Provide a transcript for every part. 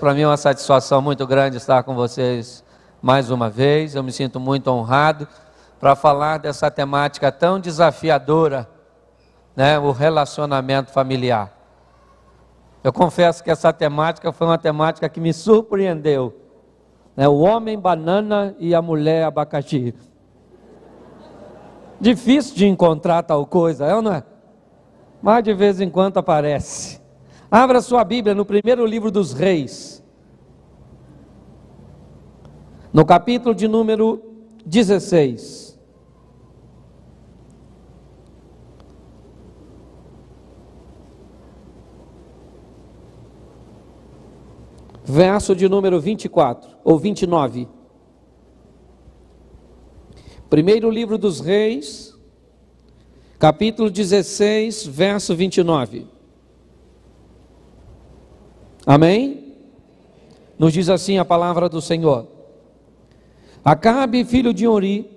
Para mim é uma satisfação muito grande estar com vocês mais uma vez. Eu me sinto muito honrado para falar dessa temática tão desafiadora, né, o relacionamento familiar. Eu confesso que essa temática foi uma temática que me surpreendeu. Né, o homem banana e a mulher abacaxi. Difícil de encontrar tal coisa, é ou não é? Mas de vez em quando aparece. Abra sua Bíblia no primeiro livro dos Reis, no capítulo de número 16. Verso de número 24 ou 29. Primeiro livro dos Reis, capítulo 16, verso 29. Amém? Nos diz assim a palavra do Senhor. Acabe, filho de Ori,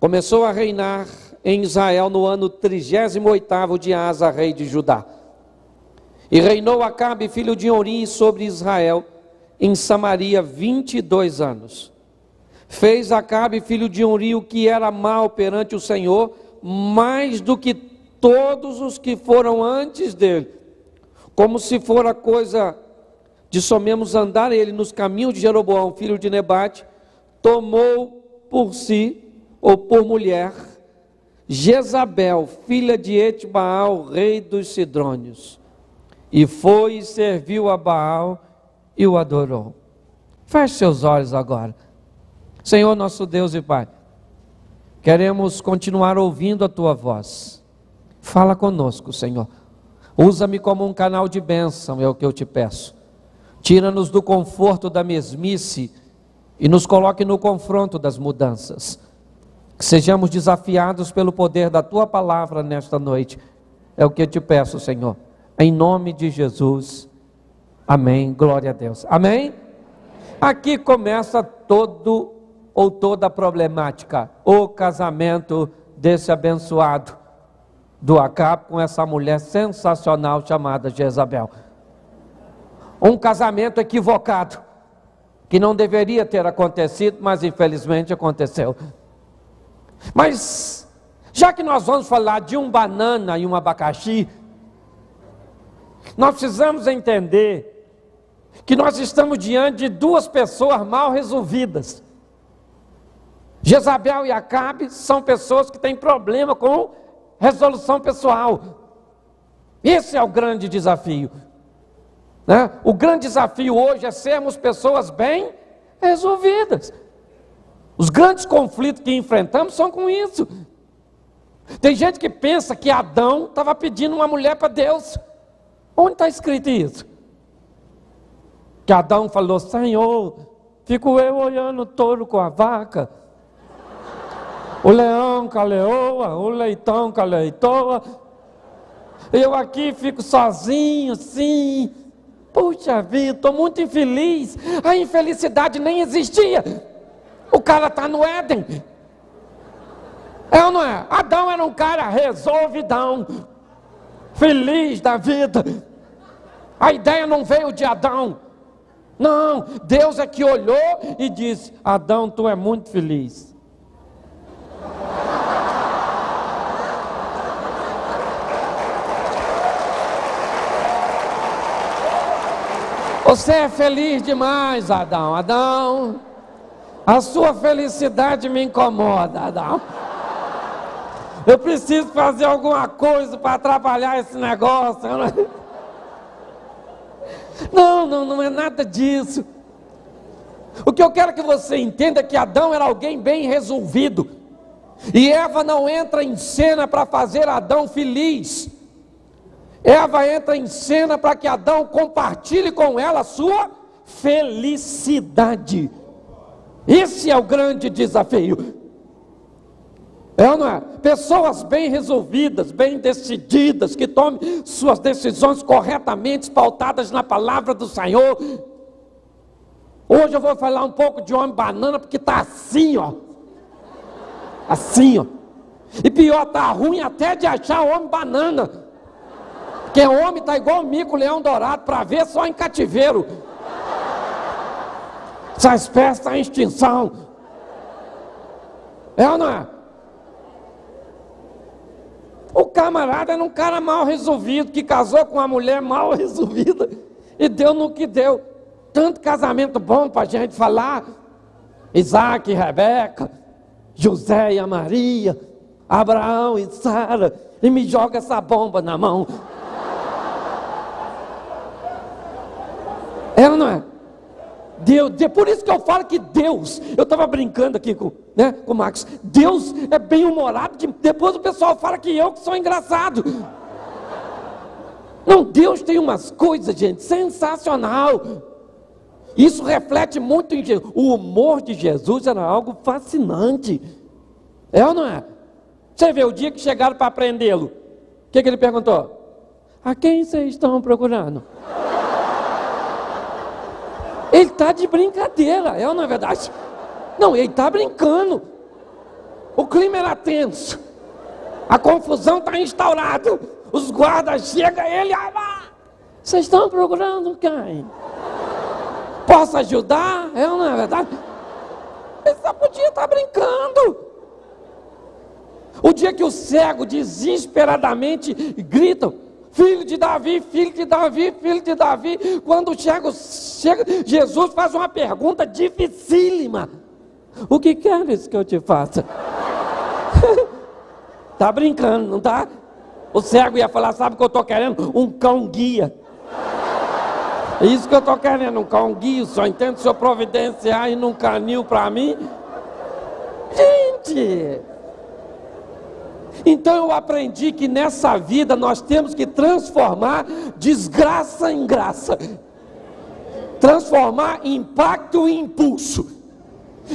começou a reinar em Israel no ano 38 de Asa, rei de Judá. E reinou Acabe, filho de Ori, sobre Israel em Samaria 22 anos. Fez Acabe, filho de Ori, o que era mal perante o Senhor, mais do que todos os que foram antes dele como se for a coisa de somemos andar ele nos caminhos de Jeroboão, filho de Nebate, tomou por si, ou por mulher, Jezabel, filha de Etbaal, rei dos Sidrônios, e foi e serviu a Baal e o adorou. Feche seus olhos agora. Senhor nosso Deus e Pai, queremos continuar ouvindo a tua voz. Fala conosco, Senhor. Usa-me como um canal de bênção, é o que eu te peço. Tira-nos do conforto da mesmice e nos coloque no confronto das mudanças. Que sejamos desafiados pelo poder da tua palavra nesta noite. É o que eu te peço, Senhor. Em nome de Jesus. Amém. Glória a Deus. Amém. Aqui começa todo ou toda a problemática, o casamento desse abençoado do Acabe com essa mulher sensacional chamada Jezabel. Um casamento equivocado, que não deveria ter acontecido, mas infelizmente aconteceu. Mas, já que nós vamos falar de um banana e um abacaxi, nós precisamos entender que nós estamos diante de duas pessoas mal resolvidas. Jezabel e Acabe são pessoas que têm problema com resolução pessoal. Esse é o grande desafio. Né? O grande desafio hoje é sermos pessoas bem resolvidas. Os grandes conflitos que enfrentamos são com isso. Tem gente que pensa que Adão estava pedindo uma mulher para Deus. Onde está escrito isso? Que Adão falou: Senhor, fico eu olhando o touro com a vaca. O leão com a leoa, o leitão com a leitoa. Eu aqui fico sozinho, assim. Puxa vida, estou muito infeliz. A infelicidade nem existia. O cara está no Éden. É ou não é? Adão era um cara resolvidão, feliz da vida. A ideia não veio de Adão. Não, Deus é que olhou e disse: Adão, tu é muito feliz. Você é feliz demais, Adão. Adão, a sua felicidade me incomoda, Adão. Eu preciso fazer alguma coisa para atrapalhar esse negócio. Não, não, não é nada disso. O que eu quero que você entenda é que Adão era alguém bem resolvido. E Eva não entra em cena para fazer Adão feliz. Eva entra em cena para que Adão compartilhe com ela a sua felicidade. Esse é o grande desafio. É ou não é? Pessoas bem resolvidas, bem decididas, que tomem suas decisões corretamente, pautadas na palavra do Senhor. Hoje eu vou falar um pouco de homem banana, porque está assim, ó. Assim, ó. E pior, está ruim até de achar homem banana. Porque homem está igual o mico leão dourado, para ver só em cativeiro. Essa espécie está em extinção. É ou não é? O camarada era um cara mal resolvido, que casou com uma mulher mal resolvida e deu no que deu. Tanto casamento bom para a gente falar. Isaac Rebeca, José e a Maria, Abraão e Sara, e me joga essa bomba na mão. É ou não é? Deus, por isso que eu falo que Deus, eu estava brincando aqui com, né, com o Max, Deus é bem humorado, depois o pessoal fala que eu que sou engraçado. Não, Deus tem umas coisas, gente, sensacional. Isso reflete muito em Jesus. O humor de Jesus era algo fascinante. É ou não é? Você vê, o dia que chegaram para prendê-lo, o que, que ele perguntou? A quem vocês estão procurando? Ele está de brincadeira, é ou não é verdade? Não, ele está brincando. O clima era tenso. A confusão está instaurada. Os guardas chegam, ele. Ah, vocês estão procurando quem? Posso ajudar? Ou não é verdade? Ele só podia estar brincando. O dia que o cego desesperadamente gritam, filho de Davi, filho de Davi, filho de Davi. Quando chega, chega Jesus faz uma pergunta dificílima. O que queres que eu te faça? tá brincando, não tá? O cego ia falar, sabe o que eu estou querendo? Um cão guia. É isso que eu estou querendo, um guia. Só entendo se eu providenciar e num canil para mim. Gente! Então eu aprendi que nessa vida nós temos que transformar desgraça em graça, transformar impacto em impulso.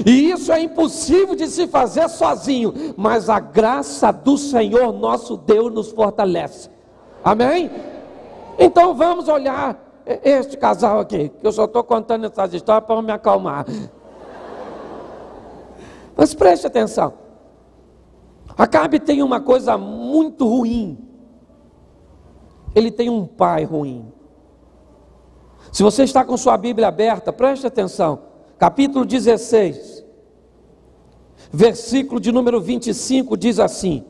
E isso é impossível de se fazer sozinho, mas a graça do Senhor nosso Deus nos fortalece. Amém? Então vamos olhar este casal aqui, que eu só estou contando essas histórias para me acalmar. Mas preste atenção. Acabe tem uma coisa muito ruim. Ele tem um pai ruim. Se você está com sua Bíblia aberta, preste atenção. Capítulo 16, versículo de número 25 diz assim: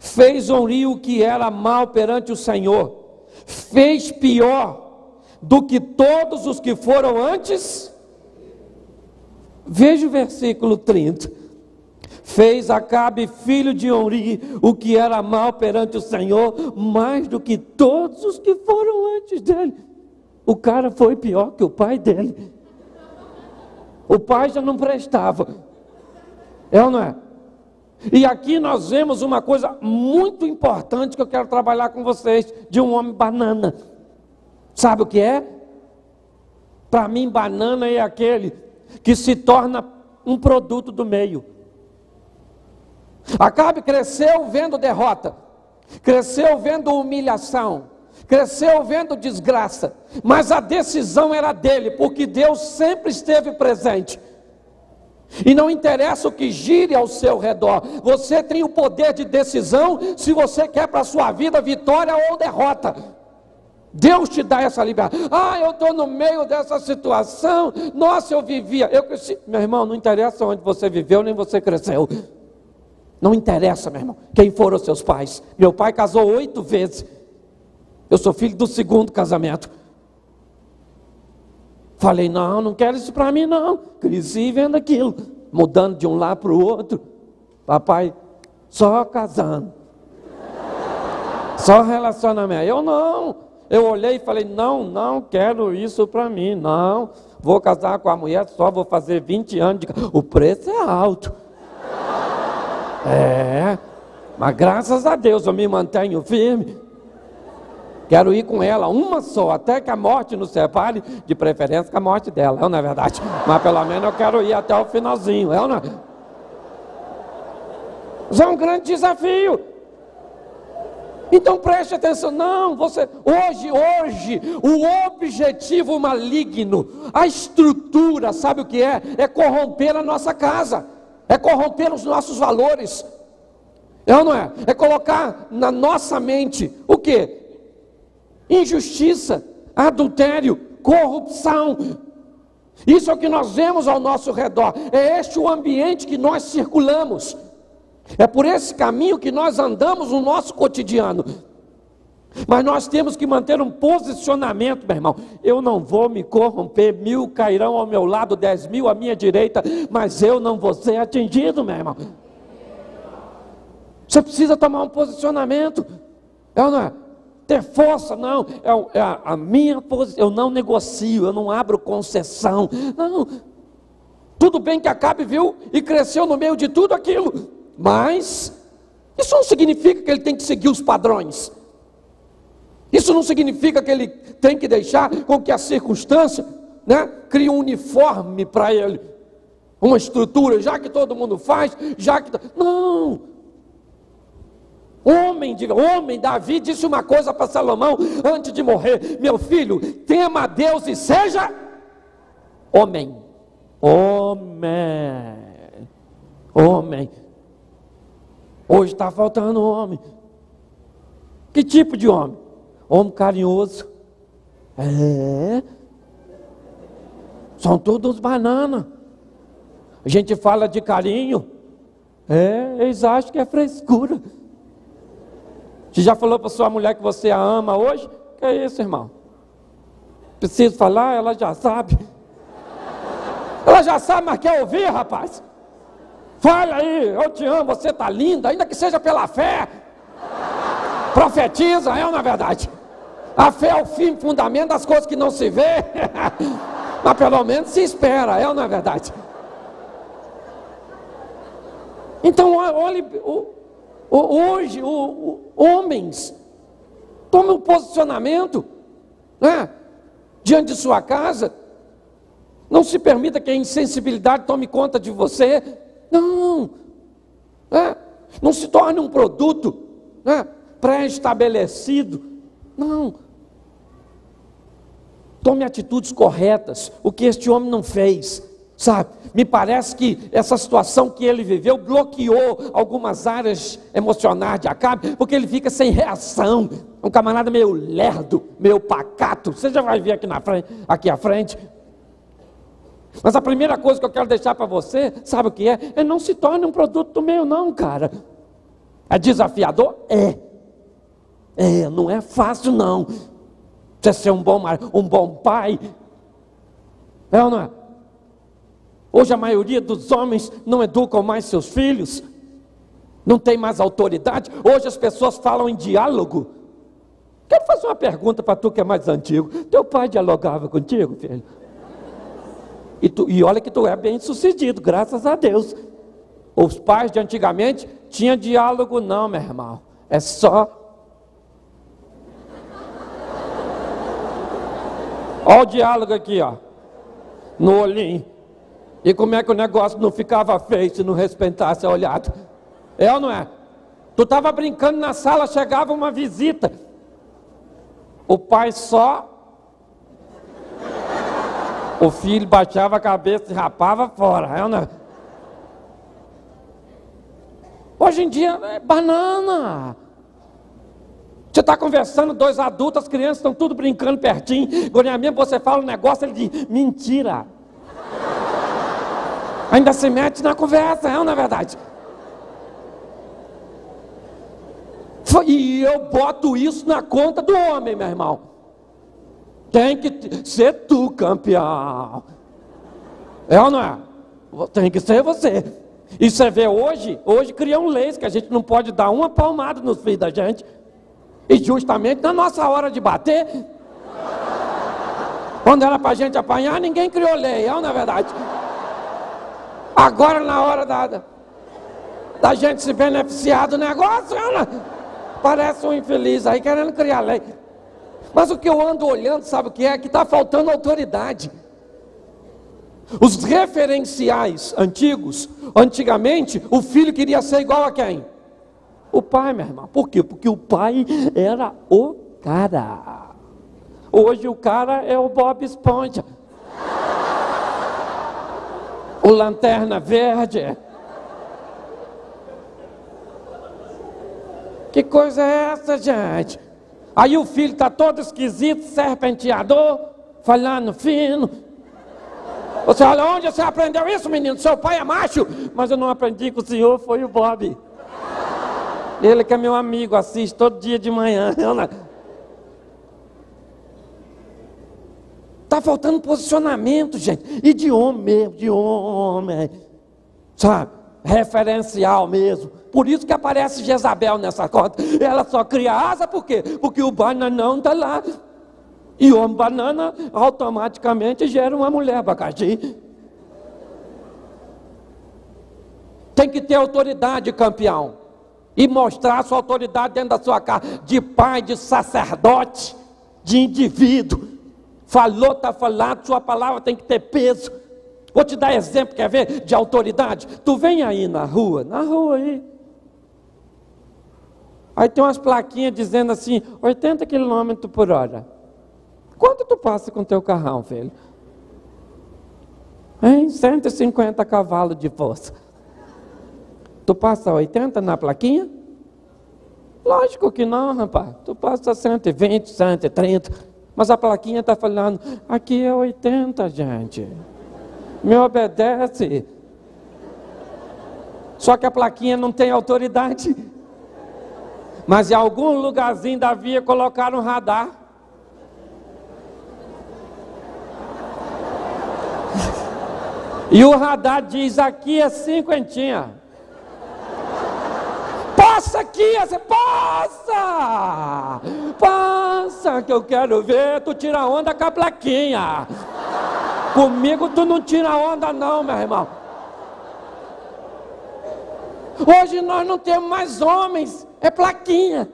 Fez Onri o que era mal perante o Senhor, fez pior do que todos os que foram antes. Veja o versículo 30 fez Acabe, filho de Onri, o que era mal perante o Senhor, mais do que todos os que foram antes dele. O cara foi pior que o pai dele. O pai já não prestava. É ou não é? E aqui nós vemos uma coisa muito importante que eu quero trabalhar com vocês, de um homem banana. Sabe o que é? Para mim, banana é aquele que se torna um produto do meio. Acabe cresceu vendo derrota, cresceu vendo humilhação, cresceu vendo desgraça, mas a decisão era dele, porque Deus sempre esteve presente. E não interessa o que gire ao seu redor, você tem o poder de decisão se você quer para a sua vida vitória ou derrota. Deus te dá essa liberdade. Ah, eu estou no meio dessa situação. Nossa, eu vivia. Eu cresci. Meu irmão, não interessa onde você viveu, nem você cresceu. Não interessa, meu irmão, quem foram os seus pais. Meu pai casou oito vezes. Eu sou filho do segundo casamento. Falei, não, não quero isso para mim, não. Cresci vendo aquilo, mudando de um lado para o outro. Papai, só casando. Só relacionamento. Eu não. Eu olhei e falei, não, não quero isso para mim, não. Vou casar com a mulher só, vou fazer 20 anos de O preço é alto. É, mas graças a Deus eu me mantenho firme. Quero ir com ela, uma só, até que a morte nos separe, de preferência com a morte dela, não é verdade? Mas pelo menos eu quero ir até o finalzinho, é não é? Isso é um grande desafio. Então preste atenção, não, você, hoje, hoje, o objetivo maligno, a estrutura, sabe o que é? É corromper a nossa casa é corromper os nossos valores. É ou não é? É colocar na nossa mente o que? Injustiça, adultério, corrupção. Isso é o que nós vemos ao nosso redor. É este o ambiente que nós circulamos. É por esse caminho que nós andamos no nosso cotidiano. Mas nós temos que manter um posicionamento, meu irmão. Eu não vou me corromper, mil cairão ao meu lado, dez mil à minha direita, mas eu não vou ser atingido, meu irmão. Você precisa tomar um posicionamento. É ou não é? Ter força, não. É, é a, a minha posição. Eu não negocio, eu não abro concessão. Não. Tudo bem que acabe, viu? E cresceu no meio de tudo aquilo. Mas isso não significa que ele tem que seguir os padrões. Isso não significa que ele tem que deixar com que a circunstância né, crie um uniforme para ele, uma estrutura, já que todo mundo faz, já que. Não! Homem, diga, homem, Davi disse uma coisa para Salomão antes de morrer: Meu filho, tema a Deus e seja homem. Homem. Homem. Hoje está faltando homem. Que tipo de homem? Homem carinhoso. É. São todos banana. A gente fala de carinho. É, eles acham que é frescura. Você já falou para sua mulher que você a ama hoje? Que é isso, irmão? Preciso falar, ela já sabe. Ela já sabe, mas quer ouvir, rapaz. Fala aí, eu te amo, você está linda, ainda que seja pela fé. Profetiza, é ou não é verdade? A fé é o fim, fundamento das coisas que não se vê. Mas pelo menos se espera, é ou não é verdade? Então, olhe, hoje, homens, tome um posicionamento, né? Diante de sua casa, não se permita que a insensibilidade tome conta de você, não, é, não se torne um produto é, pré-estabelecido. Não. Tome atitudes corretas, o que este homem não fez. Sabe, me parece que essa situação que ele viveu bloqueou algumas áreas emocionais de Acabe, porque ele fica sem reação. Um camarada meio lerdo, meio pacato. Você já vai ver aqui na frente, aqui à frente. Mas a primeira coisa que eu quero deixar para você, sabe o que é? É não se torne um produto meio, não, cara. É desafiador? É. É, não é fácil, não. Você ser um bom, um bom pai. É ou não é? Hoje a maioria dos homens não educam mais seus filhos, não tem mais autoridade. Hoje as pessoas falam em diálogo. Quero fazer uma pergunta para tu que é mais antigo. Teu pai dialogava contigo, filho? E, tu, e olha que tu é bem sucedido, graças a Deus. Os pais de antigamente tinham diálogo, não, meu irmão. É só. Olha o diálogo aqui, ó. No olhinho. E como é que o negócio não ficava feio se não respeitasse a olhada? É ou não é? Tu estava brincando na sala, chegava uma visita. O pai só o filho baixava a cabeça e rapava fora. É, não? Hoje em dia é banana. Você está conversando, dois adultos, as crianças estão tudo brincando pertinho. Agora mesmo você fala um negócio, ele diz, mentira. Ainda se mete na conversa, é não é verdade? E eu boto isso na conta do homem, meu irmão. Tem que ser tu campeão. É ou não é? Tem que ser você. E você vê hoje, hoje criam leis que a gente não pode dar uma palmada nos filhos da gente. E justamente na nossa hora de bater, quando era para a gente apanhar, ninguém criou lei, é ou não é verdade? Agora na hora da, da gente se beneficiar do negócio, é parece um infeliz aí querendo criar lei. Mas o que eu ando olhando, sabe o que é? Que está faltando autoridade. Os referenciais antigos, antigamente, o filho queria ser igual a quem? O pai, meu irmão. Por quê? Porque o pai era o cara. Hoje o cara é o Bob Esponja. O Lanterna Verde. Que coisa é essa, gente? Aí o filho está todo esquisito, serpenteador, falando fino. Você olha onde você aprendeu isso, menino? Seu pai é macho, mas eu não aprendi com o senhor, foi o Bob. Ele que é meu amigo, assiste todo dia de manhã. Está faltando posicionamento, gente. E de homem mesmo, de homem. Sabe? Referencial mesmo. Por isso que aparece Jezabel nessa conta. Ela só cria asa, por quê? Porque o bananão está lá. E o banana automaticamente gera uma mulher abacaxi. Tem que ter autoridade, campeão. E mostrar sua autoridade dentro da sua casa, de pai, de sacerdote, de indivíduo. Falou, está falado, sua palavra tem que ter peso. Vou te dar exemplo, quer ver? De autoridade. Tu vem aí na rua, na rua aí. Aí tem umas plaquinhas dizendo assim, 80 km por hora. Quanto tu passa com teu carrão, filho? Hein? 150 cavalos de força. Tu passa 80 na plaquinha? Lógico que não, rapaz. Tu passa 120, 130. Mas a plaquinha está falando, aqui é 80, gente. Me obedece. Só que a plaquinha não tem autoridade. Mas em algum lugarzinho da via colocaram um radar. E o radar diz aqui é cinquentinha. Passa aqui, você passa! Passa, que eu quero ver tu tira onda com a plaquinha. Comigo tu não tira onda não, meu irmão. Hoje nós não temos mais homens, é plaquinha.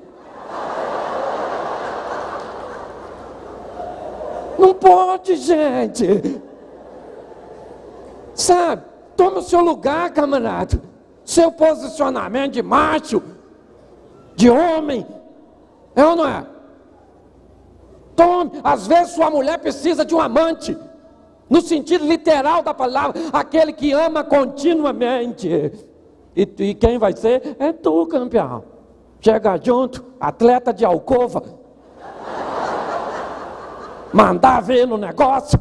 Não pode, gente. Sabe? Tome o seu lugar, camarada. Seu posicionamento de macho, de homem. É ou não é? Tome. Às vezes sua mulher precisa de um amante. No sentido literal da palavra, aquele que ama continuamente. E, e quem vai ser? É tu, campeão. Chega junto, atleta de alcova. Mandar ver no negócio.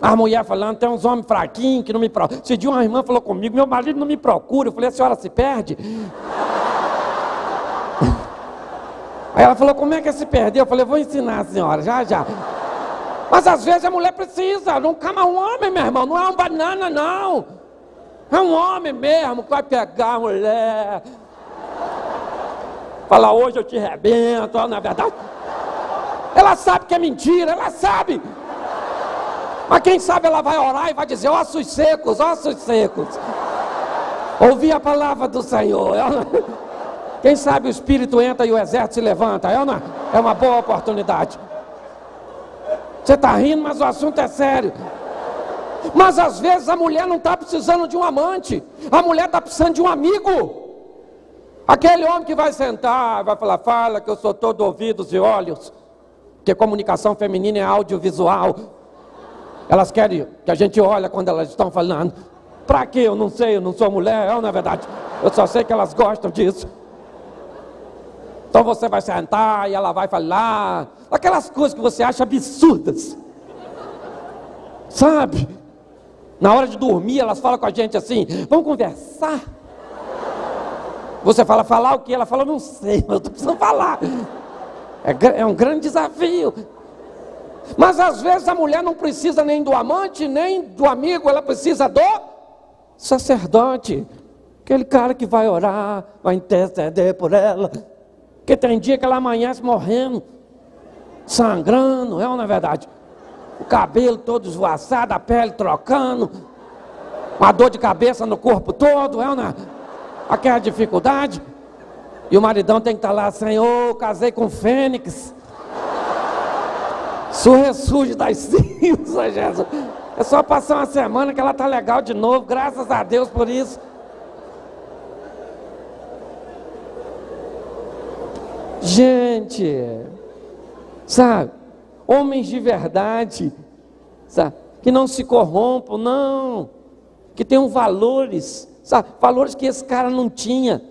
A mulher falando, tem uns homens fraquinhos que não me procuram. Se dia uma irmã falou comigo, meu marido não me procura. Eu falei, a senhora se perde? Aí ela falou, como é que se perdeu? Eu falei, vou ensinar a senhora, já, já. Mas às vezes a mulher precisa, não cama um homem, meu irmão, não é um banana, não. É um homem mesmo que vai pegar a mulher. Falar, hoje eu te rebento, na é verdade. Ela sabe que é mentira, ela sabe. Mas quem sabe ela vai orar e vai dizer: ossos secos, ossos secos. Ouvir a palavra do Senhor. Quem sabe o Espírito entra e o exército se levanta. É uma, é uma boa oportunidade. Você está rindo, mas o assunto é sério. Mas às vezes a mulher não está precisando de um amante, a mulher está precisando de um amigo. Aquele homem que vai sentar, vai falar, fala que eu sou todo ouvidos e olhos, que comunicação feminina é audiovisual. Elas querem que a gente olhe quando elas estão falando. Para quê? Eu não sei, eu não sou mulher, eu, na verdade. Eu só sei que elas gostam disso. Então você vai sentar e ela vai falar. Aquelas coisas que você acha absurdas. Sabe? Na hora de dormir, elas falam com a gente assim: vamos conversar. Você fala, falar o que? Ela fala, não sei, mas eu estou precisando falar. É, é um grande desafio. Mas às vezes a mulher não precisa nem do amante, nem do amigo, ela precisa do sacerdote. Aquele cara que vai orar, vai interceder por ela. Porque tem dia que ela amanhece morrendo, sangrando, é ou não é verdade? O cabelo todo esvoaçado, a pele trocando, uma dor de cabeça no corpo todo, é não é? Aquela dificuldade. E o maridão tem que estar lá, Senhor, casei com Fênix. Sou ressurge das cinzas, Jesus. É só passar uma semana que ela está legal de novo, graças a Deus por isso. Gente, sabe, homens de verdade, sabe, que não se corrompam, não, que tenham valores, sabe, valores que esse cara não tinha.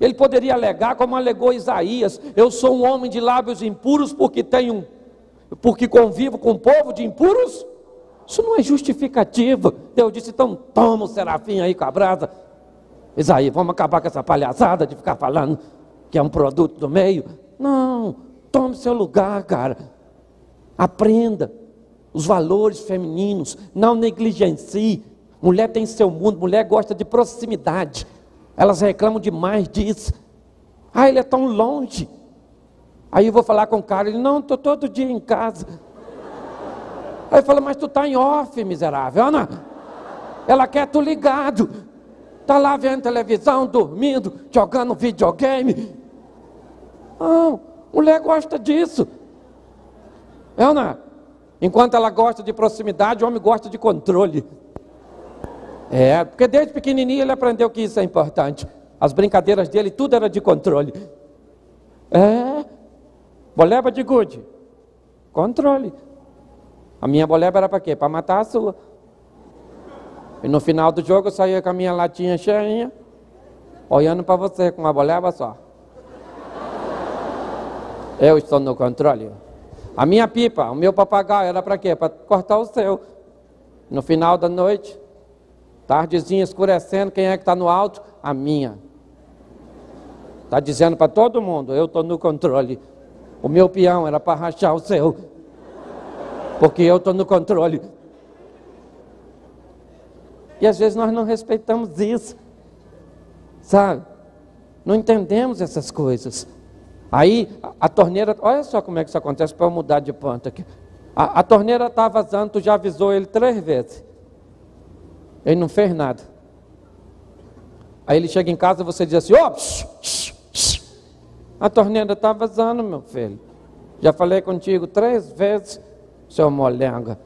Ele poderia alegar, como alegou Isaías: Eu sou um homem de lábios impuros porque tenho porque convivo com um povo de impuros Isso não é justificativo. Deus disse: então toma o serafim aí com a brasa. Isaías, vamos acabar com essa palhaçada de ficar falando que é um produto do meio. Não, tome seu lugar, cara. Aprenda os valores femininos, não negligencie. Mulher tem seu mundo, mulher gosta de proximidade. Elas reclamam demais disso. Ah, ele é tão longe. Aí eu vou falar com o cara, ele, não, estou todo dia em casa. Aí fala, mas tu está em off, miserável. Ana, ela quer tu ligado. Está lá vendo televisão, dormindo, jogando videogame. Não, mulher gosta disso. Ana, enquanto ela gosta de proximidade, o homem gosta de controle. É, porque desde pequenininho ele aprendeu que isso é importante. As brincadeiras dele, tudo era de controle. É, boleba de gude, controle. A minha boleba era para quê? Para matar a sua. E no final do jogo eu saía com a minha latinha cheinha, olhando para você com uma boleba só. Eu estou no controle. A minha pipa, o meu papagaio era para quê? Para cortar o seu. No final da noite, tardezinha escurecendo, quem é que está no alto? A minha. Está dizendo para todo mundo, eu estou no controle. O meu peão era para rachar o seu porque eu estou no controle. E às vezes nós não respeitamos isso, sabe? Não entendemos essas coisas. Aí a, torneira, olha só como é que isso acontece para eu mudar de ponto aqui. A, a torneira está vazando, tu já avisou ele três vezes. Ele não fez nada. Aí ele chega em casa e você diz assim: ó, a torneira está vazando, meu filho. Já falei contigo três vezes seu molenga.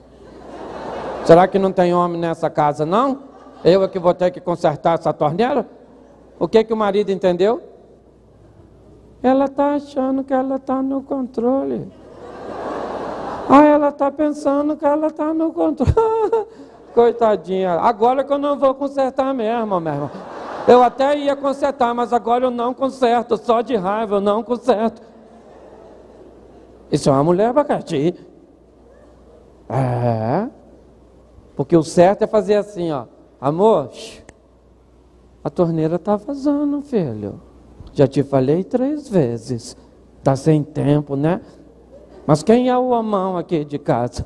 Será que não tem homem nessa casa, não? Eu é que vou ter que consertar essa torneira? O que, que o marido entendeu? Ela está achando que ela está no controle. Ah, ela está pensando que ela está no controle. Coitadinha. Agora que eu não vou consertar mesmo, meu irmão. Eu até ia consertar, mas agora eu não conserto. Só de raiva eu não conserto. Isso é uma mulher abacaxi. É. Porque o certo é fazer assim, ó. Amor, a torneira está vazando, filho. Já te falei três vezes. Está sem tempo, né? Mas quem é o homão aqui de casa?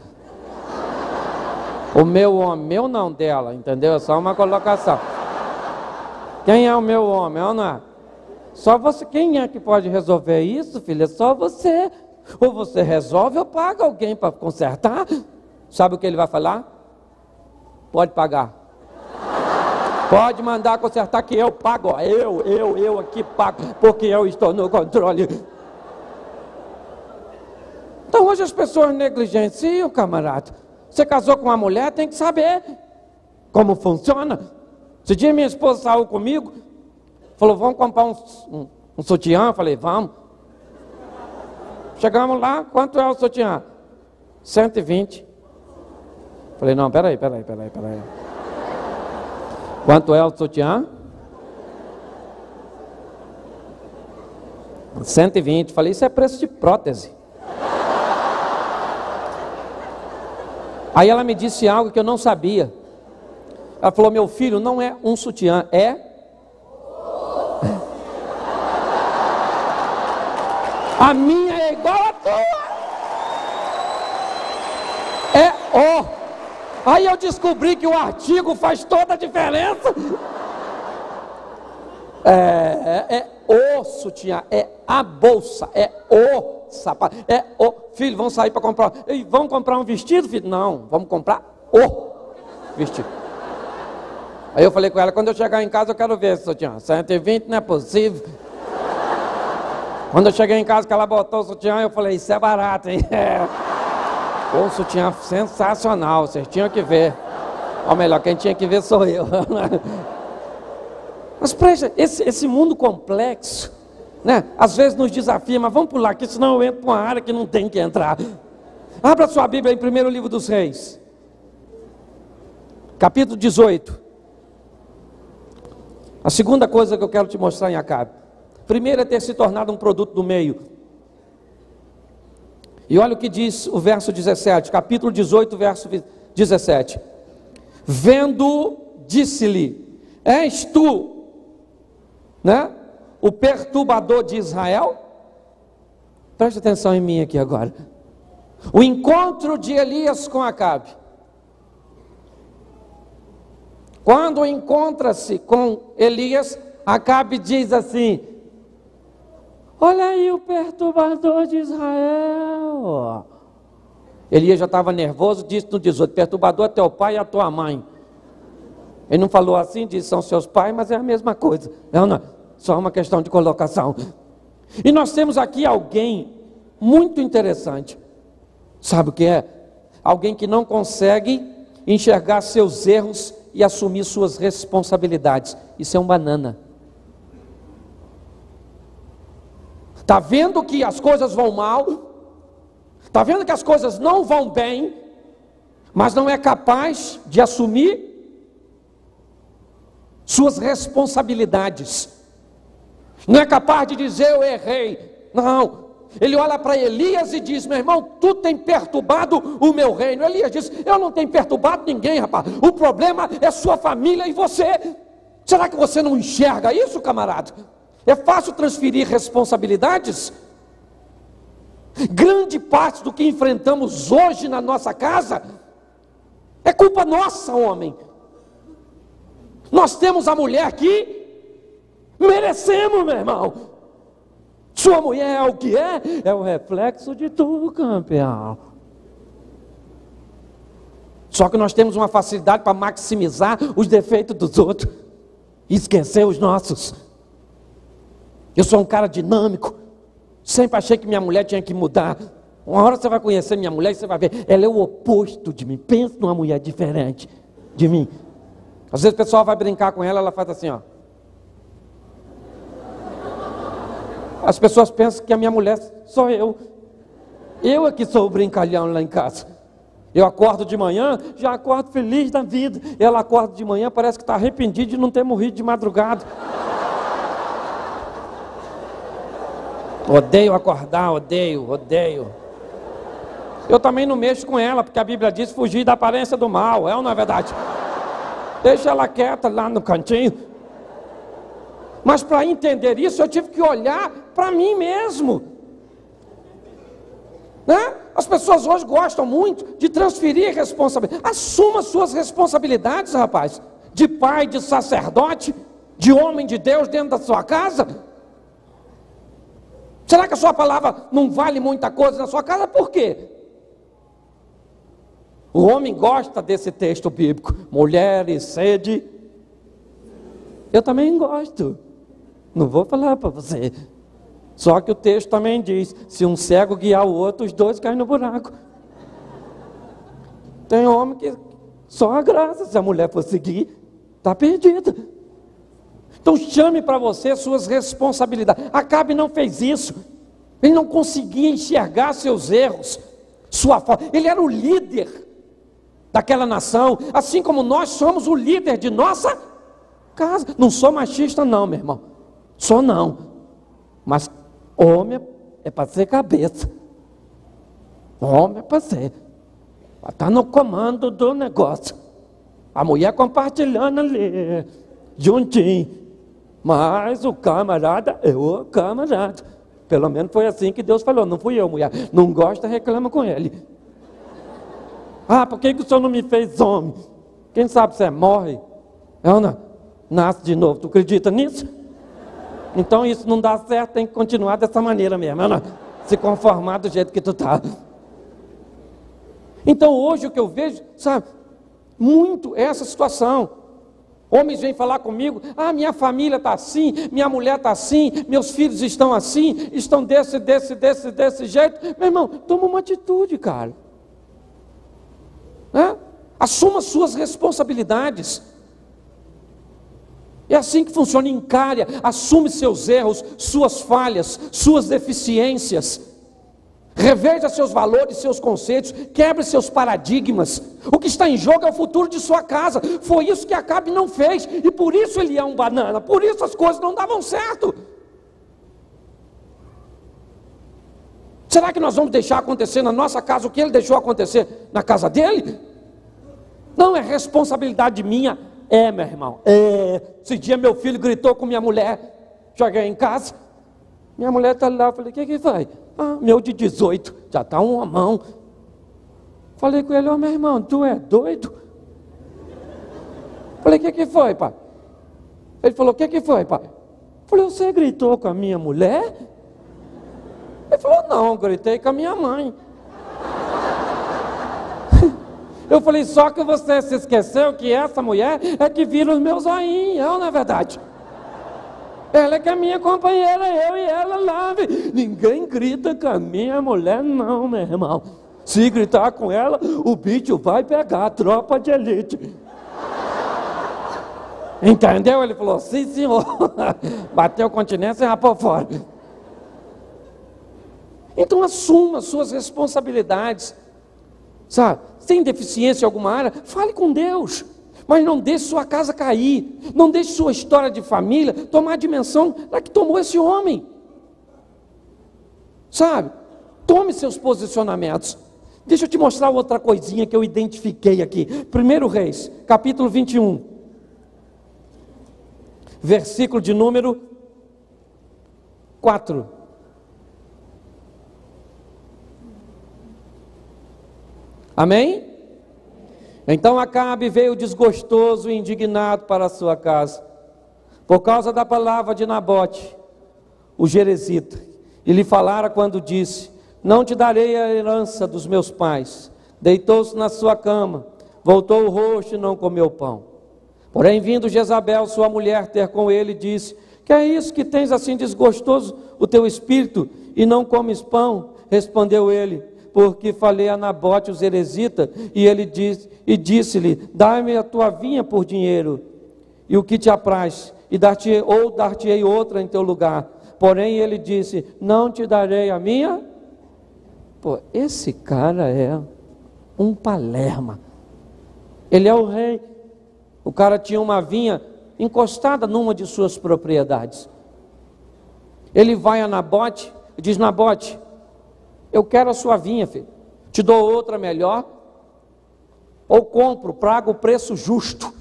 O meu homem, meu não dela, entendeu? É só uma colocação. Quem é o meu homem, ou não é? Só você, quem é que pode resolver isso, filha? É só você. Ou você resolve ou paga alguém para consertar. Sabe o que ele vai falar? Pode pagar. Pode mandar consertar que eu pago. Eu, eu, eu aqui pago, porque eu estou no controle. Então hoje as pessoas negligenciam, camarada. Você casou com uma mulher, tem que saber como funciona. Esse dia minha esposa saiu comigo, falou, vamos comprar um, um, um sutiã. Eu falei, vamos. Chegamos lá, quanto é o sutiã? 120. Falei, não, peraí, peraí, peraí, peraí. Quanto é o sutiã? 120. Falei, isso é preço de prótese. Aí ela me disse algo que eu não sabia. Ela falou: Meu filho, não é um sutiã, é. A minha é igual a tua. É o. Aí eu descobri que o artigo faz toda a diferença. É, é, é o sutiã, é a bolsa, é o sapato, é o. Filho, vamos sair para comprar. Ei, vamos comprar um vestido, filho? Não, vamos comprar o vestido. Aí eu falei com ela, quando eu chegar em casa eu quero ver esse sutiã. 120 não é possível. Quando eu cheguei em casa que ela botou o sutiã, eu falei, isso é barato, hein? É. Um sutiã sensacional, vocês tinham que ver. Ou melhor, quem tinha que ver sou eu. Mas presta, esse, esse mundo complexo, né? Às vezes nos desafia, mas vamos pular aqui, senão eu entro para uma área que não tem que entrar. Abra sua Bíblia em primeiro livro dos reis. Capítulo 18. A segunda coisa que eu quero te mostrar em Acabe. Primeiro é ter se tornado um produto do meio. E olha o que diz o verso 17, capítulo 18, verso 17. Vendo, disse-lhe: És tu, né? O perturbador de Israel? Preste atenção em mim aqui agora. O encontro de Elias com Acabe. Quando encontra-se com Elias, Acabe diz assim: Olha aí o perturbador de Israel. Elias já estava nervoso, disse no 18: Perturbador é teu pai e a tua mãe. Ele não falou assim, disse são seus pais, mas é a mesma coisa. Não, não, só uma questão de colocação. E nós temos aqui alguém muito interessante. Sabe o que é? Alguém que não consegue enxergar seus erros e assumir suas responsabilidades. Isso é um banana. Está vendo que as coisas vão mal? Está vendo que as coisas não vão bem? Mas não é capaz de assumir suas responsabilidades. Não é capaz de dizer eu errei. Não. Ele olha para Elias e diz: Meu irmão, tu tem perturbado o meu reino. Elias diz: Eu não tenho perturbado ninguém, rapaz. O problema é sua família e você. Será que você não enxerga isso, camarada? É fácil transferir responsabilidades? Grande parte do que enfrentamos hoje na nossa casa é culpa nossa, homem. Nós temos a mulher que merecemos, meu irmão. Sua mulher é o que é? É o reflexo de tudo, campeão. Só que nós temos uma facilidade para maximizar os defeitos dos outros e esquecer os nossos. Eu sou um cara dinâmico. Sempre achei que minha mulher tinha que mudar. Uma hora você vai conhecer minha mulher e você vai ver, ela é o oposto de mim. Pensa numa mulher diferente de mim. Às vezes o pessoal vai brincar com ela, ela faz assim, ó. As pessoas pensam que a minha mulher sou eu. Eu é que sou o brincalhão lá em casa. Eu acordo de manhã, já acordo feliz da vida. Ela acorda de manhã, parece que está arrependido de não ter morrido de madrugada. Odeio acordar, odeio, odeio. Eu também não mexo com ela, porque a Bíblia diz fugir da aparência do mal, é ou não é verdade? Deixa ela quieta lá no cantinho. Mas para entender isso, eu tive que olhar para mim mesmo. Né? As pessoas hoje gostam muito de transferir responsabilidade. Assuma suas responsabilidades, rapaz. De pai, de sacerdote, de homem de Deus dentro da sua casa. Será que a sua palavra não vale muita coisa na sua casa? Por quê? O homem gosta desse texto bíblico. Mulher e sede. Eu também gosto. Não vou falar para você. Só que o texto também diz: se um cego guiar o outro, os dois caem no buraco. Tem homem que só a graça, se a mulher for seguir, está perdida. Então chame para você suas responsabilidades. Acabe não fez isso. Ele não conseguia enxergar seus erros, sua falta. Ele era o líder daquela nação, assim como nós somos o líder de nossa casa. Não sou machista, não, meu irmão. Sou não. Mas homem é para ser cabeça. Homem é para ser. Para estar tá no comando do negócio. A mulher compartilhando ali, juntinho. Mas o camarada é o camarada. Pelo menos foi assim que Deus falou. Não fui eu, mulher. Não gosta, reclama com ele. Ah, por que, que o senhor não me fez homem? Quem sabe você morre? Ana, nasce de novo. Tu acredita nisso? Então isso não dá certo, tem que continuar dessa maneira mesmo. Ana, se conformar do jeito que tu está. Então hoje o que eu vejo, sabe, muito é essa situação. Homens vêm falar comigo, ah, minha família está assim, minha mulher está assim, meus filhos estão assim, estão desse, desse, desse, desse jeito. Meu irmão, toma uma atitude, cara. Né? Assuma suas responsabilidades. É assim que funciona, encare, assume seus erros, suas falhas, suas deficiências. Reveja seus valores, seus conceitos, quebre seus paradigmas. O que está em jogo é o futuro de sua casa. Foi isso que Acabe não fez, e por isso ele é um banana, por isso as coisas não davam certo. Será que nós vamos deixar acontecer na nossa casa o que ele deixou acontecer na casa dele? Não é responsabilidade minha. É, meu irmão. É. Esse dia meu filho gritou com minha mulher. Cheguei em casa. Minha mulher está lá. Eu falei: O que que vai? Ah, meu de 18. Já está uma mão. Falei com ele: Ô oh, meu irmão, tu é doido? Falei: O que que foi, pai? Ele falou: O que que foi, pai? Falei: Você gritou com a minha mulher? Ele falou: Não, gritei com a minha mãe. Eu falei, só que você se esqueceu que essa mulher é que vira os meus zoinhos, não é verdade? Ela é que é minha companheira, eu e ela lá. Ninguém grita com a minha mulher, não, meu irmão. Se gritar com ela, o bicho vai pegar a tropa de elite. Entendeu? Ele falou, sim, senhor. Bateu continência e rapou fora. Então assuma suas responsabilidades. Sabe? Tem deficiência em alguma área? Fale com Deus. Mas não deixe sua casa cair. Não deixe sua história de família tomar a dimensão da que tomou esse homem. Sabe? Tome seus posicionamentos. Deixa eu te mostrar outra coisinha que eu identifiquei aqui. 1 Reis, capítulo 21. Versículo de número 4. Amém? Então Acabe veio desgostoso e indignado para a sua casa, por causa da palavra de Nabote, o Jerezita, e lhe falara quando disse: Não te darei a herança dos meus pais. Deitou-se na sua cama, voltou o rosto e não comeu pão. Porém, vindo Jezabel, sua mulher, ter com ele, disse: Que é isso que tens assim desgostoso o teu espírito e não comes pão? Respondeu ele: porque falei a Nabote, os heresita, e ele disse, e disse-lhe: Dá-me a tua vinha por dinheiro, e o que te apraz, e dar-te ou dar-te-ei outra em teu lugar. Porém ele disse: Não te darei a minha. Pô, esse cara é um palerma. Ele é o rei. O cara tinha uma vinha encostada numa de suas propriedades. Ele vai a Nabote e diz: Nabote, eu quero a sua vinha, filho. Te dou outra melhor. Ou compro, prago o preço justo.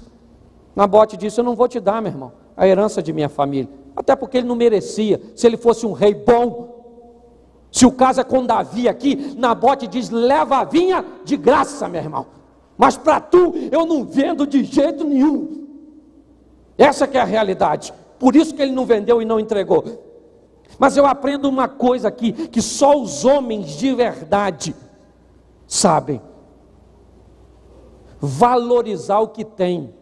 Nabote disse: Eu não vou te dar, meu irmão, a herança de minha família. Até porque ele não merecia. Se ele fosse um rei bom. Se o caso é com Davi aqui, Nabote diz: Leva a vinha de graça, meu irmão. Mas para tu, eu não vendo de jeito nenhum. Essa que é a realidade. Por isso que ele não vendeu e não entregou. Mas eu aprendo uma coisa aqui que só os homens de verdade sabem: valorizar o que tem.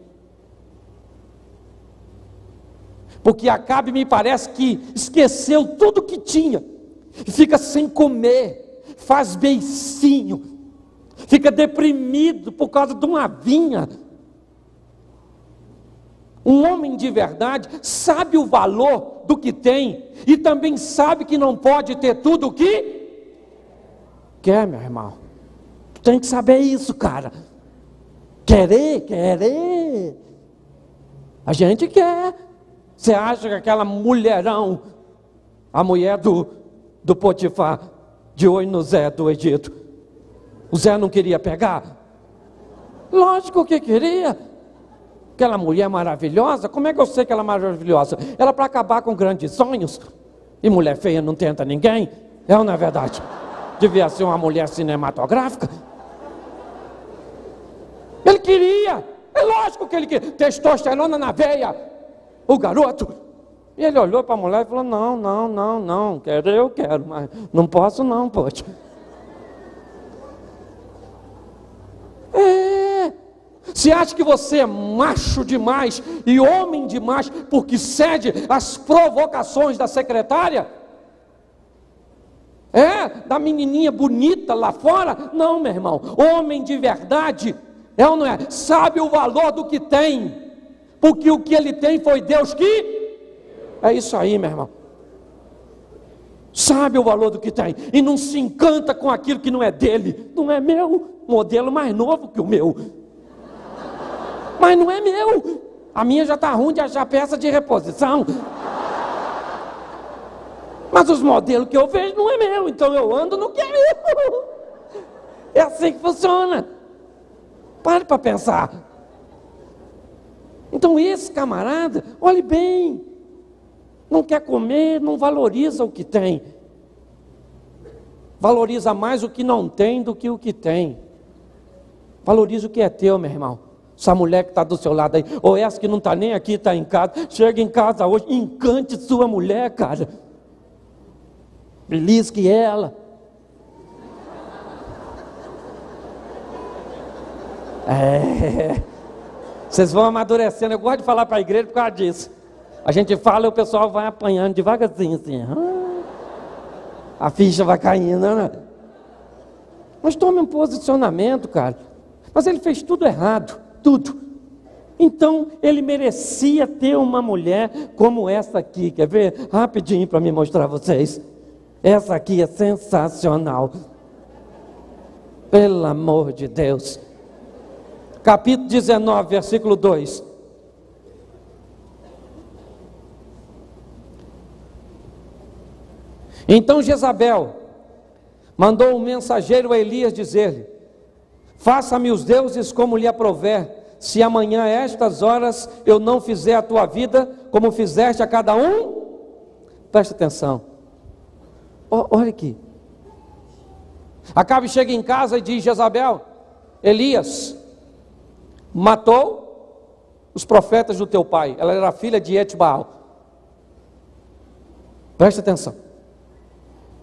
Porque Acabe me parece que esqueceu tudo que tinha, fica sem comer, faz beicinho, fica deprimido por causa de uma vinha. Um homem de verdade sabe o valor do que tem e também sabe que não pode ter tudo o que quer, meu irmão. Tu tem que saber isso, cara. Querer, querer. A gente quer. Você acha que aquela mulherão, a mulher do, do Potifar, de olho no Zé do Egito, o Zé não queria pegar? Lógico que queria aquela mulher maravilhosa, como é que eu sei que ela é maravilhosa? Ela para acabar com grandes sonhos. E mulher feia não tenta ninguém. É ou não é verdade? Devia ser uma mulher cinematográfica. Ele queria. É lógico que ele queria. Testosterona na veia. O garoto. E ele olhou para a mulher e falou: Não, não, não, não. Quero, eu quero, mas não posso, não, poxa. É. Se acha que você é macho demais e homem demais porque cede às provocações da secretária? É, da menininha bonita lá fora? Não, meu irmão. Homem de verdade, é ou não é? Sabe o valor do que tem, porque o que ele tem foi Deus que. É isso aí, meu irmão. Sabe o valor do que tem e não se encanta com aquilo que não é dele. Não é meu, modelo mais novo que o meu mas não é meu. A minha já está ruim de achar peça de reposição. Mas os modelos que eu vejo não é meu, então eu ando no que é meu. É assim que funciona. Pare para pensar. Então esse camarada, olhe bem, não quer comer, não valoriza o que tem. Valoriza mais o que não tem do que o que tem. Valoriza o que é teu, meu irmão. Essa mulher que está do seu lado aí, ou essa que não está nem aqui, está em casa, chega em casa hoje, encante sua mulher, cara. Feliz que ela. É. Vocês vão amadurecendo. Eu gosto de falar para a igreja por causa disso. A gente fala e o pessoal vai apanhando devagarzinho assim. Ah, a ficha vai caindo, né? Mas tome um posicionamento, cara. Mas ele fez tudo errado, tudo. Então ele merecia ter uma mulher como essa aqui. Quer ver? Rapidinho para me mostrar vocês. Essa aqui é sensacional. Pelo amor de Deus capítulo 19, versículo 2. Então Jezabel mandou um mensageiro a Elias dizer-lhe: Faça-me os deuses como lhe aprover, se amanhã a estas horas eu não fizer a tua vida como fizeste a cada um. Preste atenção. olha aqui. Acabe chega em casa e diz: Jezabel, Elias, matou os profetas do teu pai. Ela era filha de Etbaal. Preste atenção.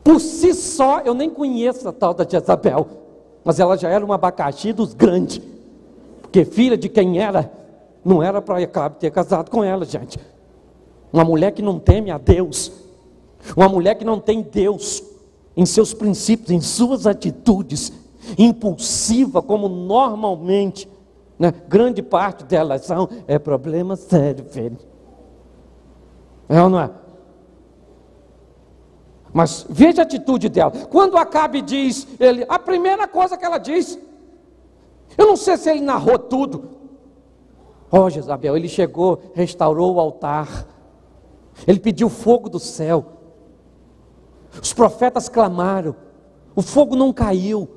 Por si só, eu nem conheço a tal da Jezabel, mas ela já era um abacaxi dos grandes, porque filha de quem era, não era para Acabe ter casado com ela, gente. Uma mulher que não teme a Deus, uma mulher que não tem Deus em seus princípios, em suas atitudes, impulsiva como normalmente né? Grande parte delas são, é problema sério, filho. É ou não é? Mas veja a atitude dela. Quando Acabe diz, ele, a primeira coisa que ela diz, eu não sei se ele narrou tudo. Oh, Jezabel, ele chegou, restaurou o altar, ele pediu fogo do céu. Os profetas clamaram, o fogo não caiu.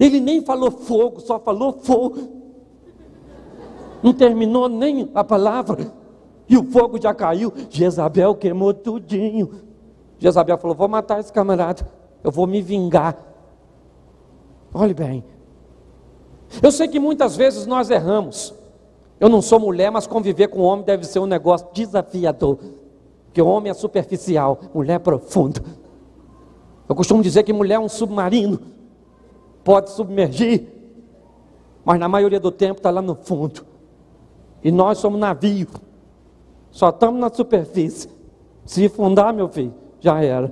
Ele nem falou fogo, só falou fogo não terminou nem a palavra, e o fogo já caiu. Jezabel queimou tudinho. Jezabel falou: Vou matar esse camarada, eu vou me vingar. Olhe bem, eu sei que muitas vezes nós erramos. Eu não sou mulher, mas conviver com homem deve ser um negócio desafiador. Porque homem é superficial, mulher é profundo. Eu costumo dizer que mulher é um submarino, pode submergir, mas na maioria do tempo está lá no fundo. E nós somos navio. Só estamos na superfície. Se fundar, meu filho, já era.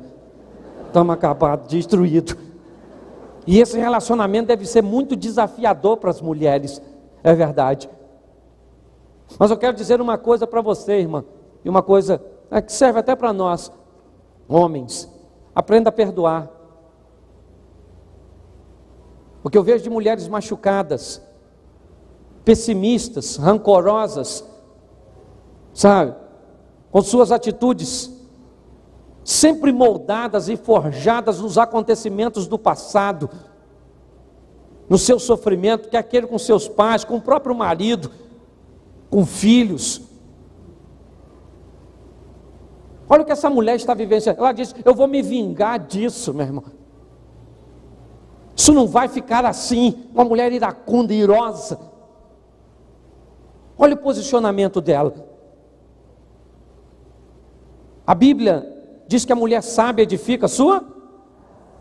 Estamos acabados, destruídos. E esse relacionamento deve ser muito desafiador para as mulheres. É verdade. Mas eu quero dizer uma coisa para você, irmã. E uma coisa é que serve até para nós, homens. Aprenda a perdoar. O que eu vejo de mulheres machucadas, pessimistas, rancorosas, sabe? Com suas atitudes sempre moldadas e forjadas nos acontecimentos do passado, no seu sofrimento, que aquele com seus pais, com o próprio marido, com filhos. Olha o que essa mulher está vivenciando. Ela diz: Eu vou me vingar disso, meu irmão. Isso não vai ficar assim. Uma mulher iracunda, irosa. Olha o posicionamento dela. A Bíblia diz que a mulher sábia edifica a sua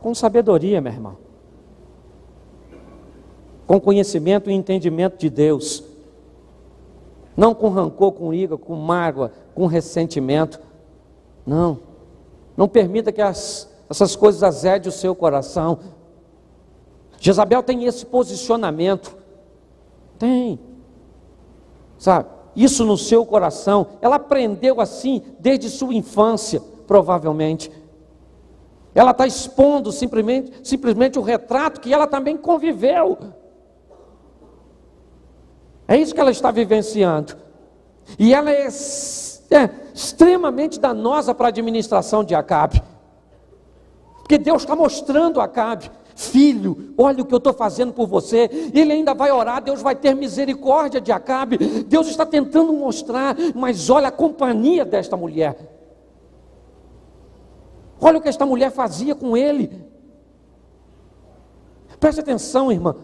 com sabedoria, meu irmão. Com conhecimento e entendimento de Deus. Não com rancor, com ira, com mágoa, com ressentimento. Não. Não permita que as, essas coisas azedem o seu coração. Jezabel tem esse posicionamento. Tem sabe? Isso no seu coração. Ela aprendeu assim desde sua infância, provavelmente. Ela está expondo simplesmente, simplesmente o retrato que ela também conviveu. É isso que ela está vivenciando. E ela é, é extremamente danosa para a administração de Acabe. Porque Deus está mostrando a Acabe Filho, olha o que eu estou fazendo por você. Ele ainda vai orar, Deus vai ter misericórdia de Acabe. Deus está tentando mostrar, mas olha a companhia desta mulher. Olha o que esta mulher fazia com ele. Preste atenção, irmã.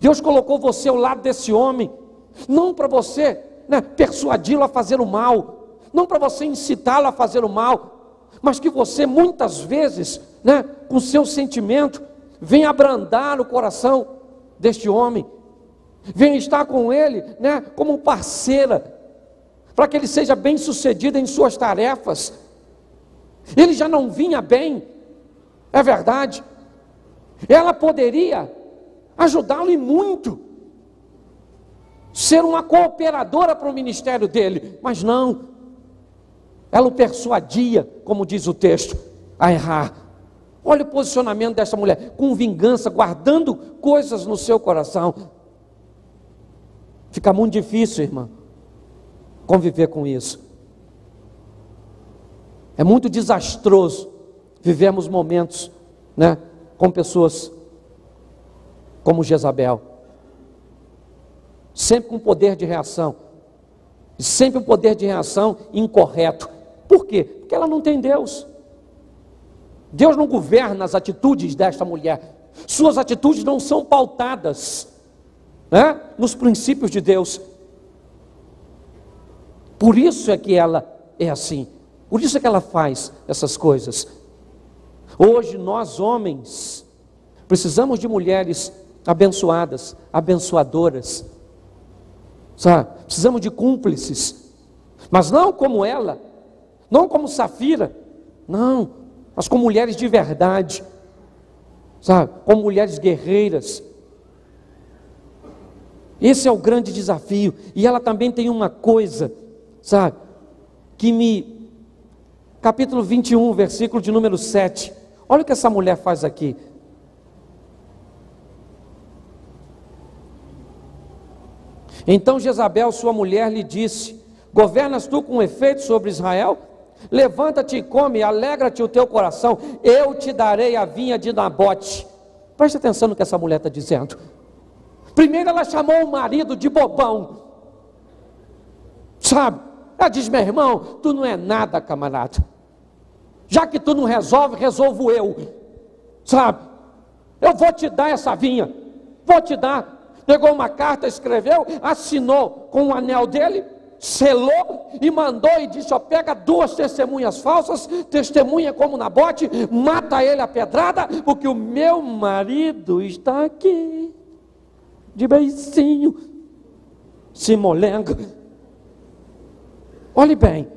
Deus colocou você ao lado desse homem, não para você né, persuadi-lo a fazer o mal, não para você incitá-lo a fazer o mal, mas que você muitas vezes, né, com seu sentimento, venha abrandar o coração deste homem, venha estar com ele, né, como parceira, para que ele seja bem sucedido em suas tarefas. Ele já não vinha bem, é verdade. Ela poderia ajudá-lo e muito, ser uma cooperadora para o ministério dele, mas não, ela o persuadia, como diz o texto, a errar. Olha o posicionamento dessa mulher, com vingança, guardando coisas no seu coração. Fica muito difícil, irmã, conviver com isso. É muito desastroso vivemos momentos, né, com pessoas como Jezabel, sempre com poder de reação, sempre um poder de reação incorreto. Por quê? Porque ela não tem Deus. Deus não governa as atitudes desta mulher. Suas atitudes não são pautadas né, nos princípios de Deus. Por isso é que ela é assim. Por isso é que ela faz essas coisas. Hoje nós homens precisamos de mulheres abençoadas, abençoadoras. Sabe? Precisamos de cúmplices. Mas não como ela, não como Safira, não, mas com mulheres de verdade, sabe? Com mulheres guerreiras. Esse é o grande desafio. E ela também tem uma coisa, sabe? Que me. Capítulo 21, versículo de número 7. Olha o que essa mulher faz aqui. Então Jezabel, sua mulher, lhe disse: Governas tu com efeito sobre Israel? Levanta-te e come, alegra-te o teu coração, eu te darei a vinha de Nabote. Preste atenção no que essa mulher está dizendo. Primeiro ela chamou o marido de bobão. Sabe? Ela diz: meu irmão, tu não é nada, camarada. Já que tu não resolve, resolvo eu. Sabe? Eu vou te dar essa vinha. Vou te dar. Pegou uma carta, escreveu, assinou com o anel dele selou e mandou e disse: ó, pega duas testemunhas falsas, testemunha como na bote, mata ele a pedrada, porque o meu marido está aqui, de beicinho, se molenga. Olhe bem,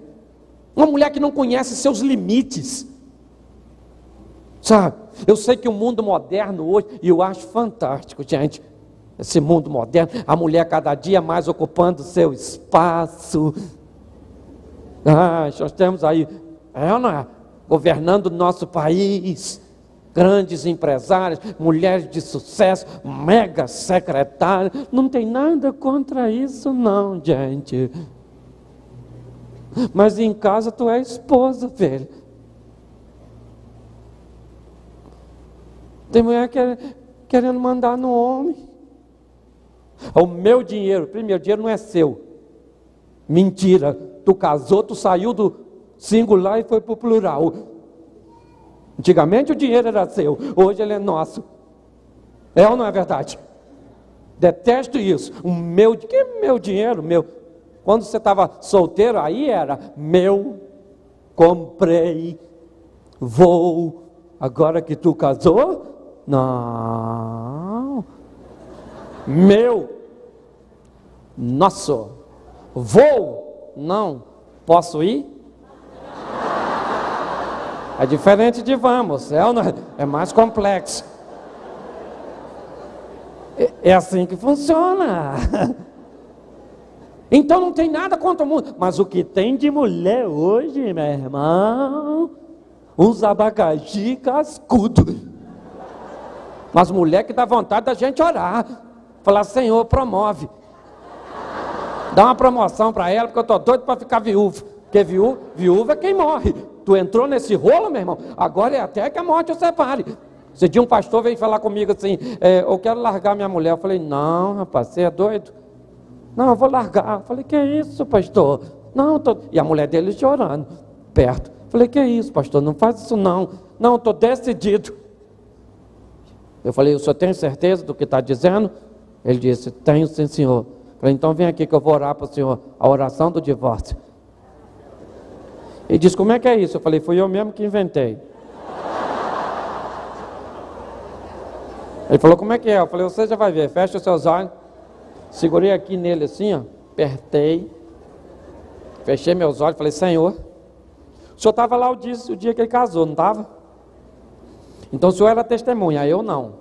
uma mulher que não conhece seus limites, sabe? Eu sei que o mundo moderno hoje, e eu acho fantástico, gente, esse mundo moderno, a mulher cada dia mais ocupando seu espaço. Ah, nós temos aí, é ou não é? Governando o nosso país, grandes empresários, mulheres de sucesso, mega secretárias. Não tem nada contra isso, não, gente. Mas em casa tu é esposa, velho. Tem mulher querendo mandar no homem. O meu dinheiro, primeiro, dinheiro não é seu. Mentira. Tu casou, tu saiu do singular e foi para o plural. Antigamente o dinheiro era seu, hoje ele é nosso. É ou não é verdade? Detesto isso. O meu, que é meu dinheiro, meu. Quando você estava solteiro, aí era meu, comprei, vou. Agora que tu casou, não meu, nosso, vou, não, posso ir? É diferente de vamos, é, é? mais complexo. É, é assim que funciona. Então não tem nada contra o mundo. Mas o que tem de mulher hoje, meu irmão, uns abacaxi cascudo. Mas mulher que dá vontade da gente orar. Falar, Senhor, promove. Dá uma promoção para ela, porque eu estou doido para ficar viúvo. Porque viúva, viúva é quem morre. Tu entrou nesse rolo, meu irmão, agora é até que a morte o separe. Esse dia um pastor veio falar comigo assim, é, eu quero largar minha mulher. Eu falei, não, rapaz, você é doido? Não, eu vou largar. Falei, que é isso, pastor? Não, tô... E a mulher dele chorando, perto. Falei, que é isso, pastor? Não faz isso não. Não, estou decidido. Eu falei, o senhor tem certeza do que está dizendo? Ele disse, tenho sim, senhor. Falei, então vem aqui que eu vou orar para o senhor, a oração do divórcio. Ele disse, como é que é isso? Eu falei, fui eu mesmo que inventei. Ele falou, como é que é? Eu falei, você já vai ver, fecha os seus olhos. Segurei aqui nele assim, ó, apertei, fechei meus olhos, falei, Senhor, o senhor estava lá o dia, o dia que ele casou, não estava? Então o senhor era testemunha, eu não.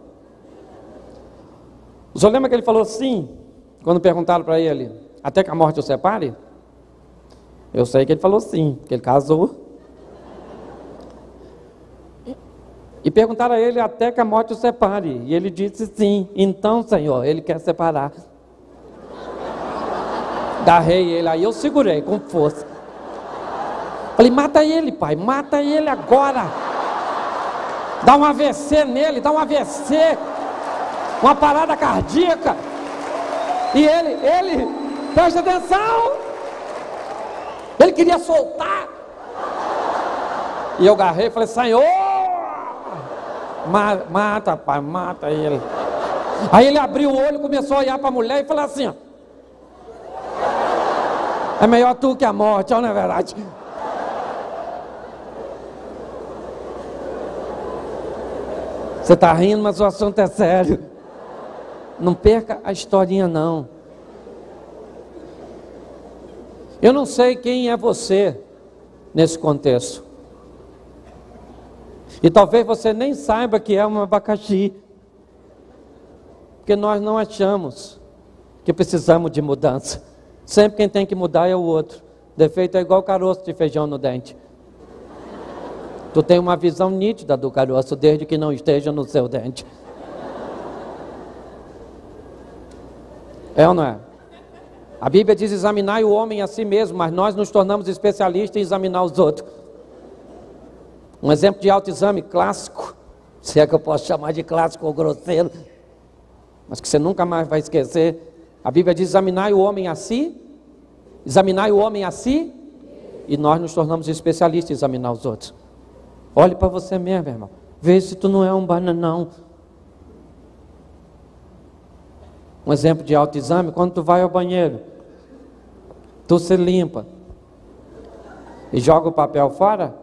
O senhor lembra que ele falou sim, quando perguntaram para ele, até que a morte o separe? Eu sei que ele falou sim, que ele casou. E perguntaram a ele até que a morte o separe. E ele disse sim. Então, Senhor, ele quer separar. Darrei ele. Aí eu segurei com força. Falei, mata ele, pai, mata ele agora. Dá um AVC nele, dá um AVC. Uma parada cardíaca. E ele, ele, presta atenção. Ele queria soltar. E eu agarrei e falei, Senhor. Mata, pai, mata ele. Aí ele abriu o olho, começou a olhar para a mulher e falou assim: ó, É melhor tu que a morte, não é verdade? Você está rindo, mas o assunto é sério. Não perca a historinha, não. Eu não sei quem é você nesse contexto. E talvez você nem saiba que é um abacaxi. Porque nós não achamos que precisamos de mudança. Sempre quem tem que mudar é o outro. Defeito é igual caroço de feijão no dente. Tu tem uma visão nítida do caroço, desde que não esteja no seu dente. É ou não é? A Bíblia diz examinar o homem a si mesmo, mas nós nos tornamos especialistas em examinar os outros. Um exemplo de autoexame clássico, se é que eu posso chamar de clássico ou grosseiro, mas que você nunca mais vai esquecer. A Bíblia diz: examinar o homem a si, examinar o homem a si, e nós nos tornamos especialistas em examinar os outros. Olhe para você mesmo, irmão. Vê se tu não é um bananão. Um exemplo de autoexame, quando tu vai ao banheiro, tu se limpa e joga o papel fora,